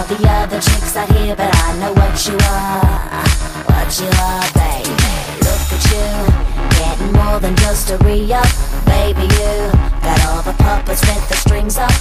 all the other chicks out here, but I know what you are, what you are, baby. Look at you, getting more than just a re-up, baby. You got all the puppets with the strings up,